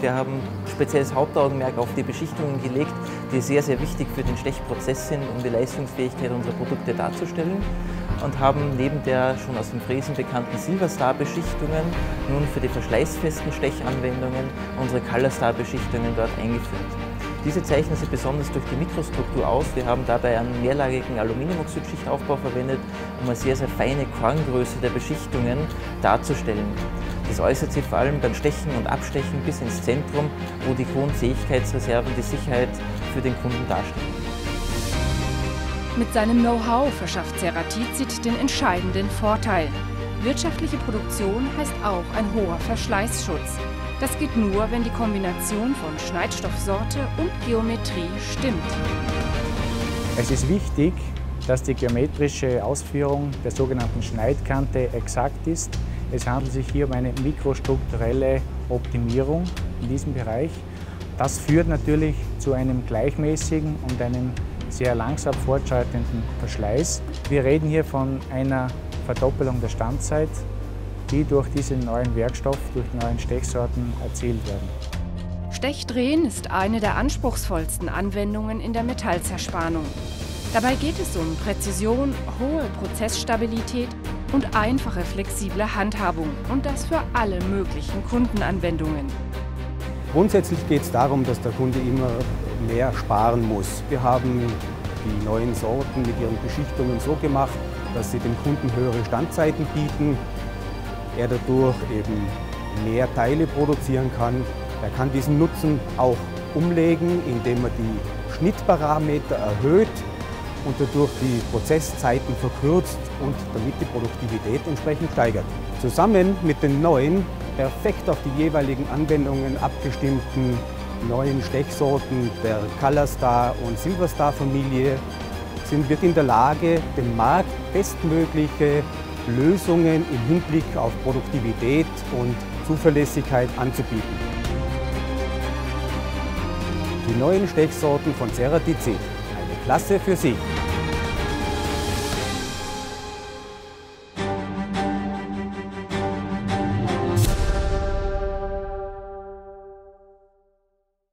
Wir haben spezielles Hauptaugenmerk auf die Beschichtungen gelegt, die sehr, sehr wichtig für den Stechprozess sind, um die Leistungsfähigkeit unserer Produkte darzustellen und haben neben der schon aus dem Fräsen bekannten Silverstar-Beschichtungen nun für die verschleißfesten Stechanwendungen unsere Colorstar-Beschichtungen dort eingeführt. Diese zeichnen sich besonders durch die Mikrostruktur aus. Wir haben dabei einen mehrlagigen Aluminiumoxidschichtaufbau verwendet, um eine sehr, sehr feine Korngröße der Beschichtungen darzustellen. Das äußert sich vor allem beim Stechen und Abstechen bis ins Zentrum, wo die hohen Fähigkeitsreserven die Sicherheit für den Kunden darstellen. Mit seinem Know-how verschafft Ceratizid den entscheidenden Vorteil. Wirtschaftliche Produktion heißt auch ein hoher Verschleißschutz. Das geht nur, wenn die Kombination von Schneidstoffsorte und Geometrie stimmt. Es ist wichtig, dass die geometrische Ausführung der sogenannten Schneidkante exakt ist. Es handelt sich hier um eine mikrostrukturelle Optimierung in diesem Bereich. Das führt natürlich zu einem gleichmäßigen und einem sehr langsam fortschreitenden Verschleiß. Wir reden hier von einer Verdoppelung der Standzeit die durch diesen neuen Werkstoff, durch die neuen Stechsorten erzielt werden. Stechdrehen ist eine der anspruchsvollsten Anwendungen in der Metallzerspannung. Dabei geht es um Präzision, hohe Prozessstabilität und einfache flexible Handhabung und das für alle möglichen Kundenanwendungen. Grundsätzlich geht es darum, dass der Kunde immer mehr sparen muss. Wir haben die neuen Sorten mit ihren Beschichtungen so gemacht, dass sie dem Kunden höhere Standzeiten bieten, er dadurch eben mehr Teile produzieren kann. Er kann diesen Nutzen auch umlegen, indem er die Schnittparameter erhöht und dadurch die Prozesszeiten verkürzt und damit die Produktivität entsprechend steigert. Zusammen mit den neuen, perfekt auf die jeweiligen Anwendungen abgestimmten neuen Stechsorten der Colorstar und Silverstar Familie sind wir in der Lage, dem Markt bestmögliche Lösungen im Hinblick auf Produktivität und Zuverlässigkeit anzubieten. Die neuen Stechsorten von eine Klasse für sich.